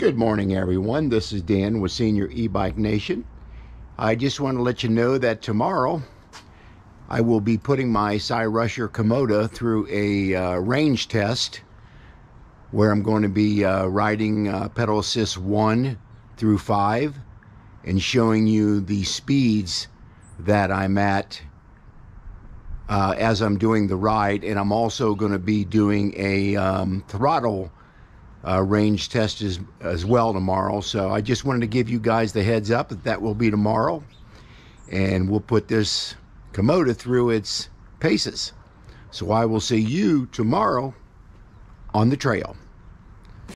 Good morning, everyone. This is Dan with Senior E-Bike Nation. I just want to let you know that tomorrow I will be putting my Cyrusher Kommoda through a uh, range test where I'm going to be uh, riding uh, pedal assist 1 through 5 and showing you the speeds that I'm at uh, as I'm doing the ride. And I'm also going to be doing a um, throttle uh, range test as, as well tomorrow. So I just wanted to give you guys the heads up that that will be tomorrow. And we'll put this Kommoda through its paces. So I will see you tomorrow on the trail.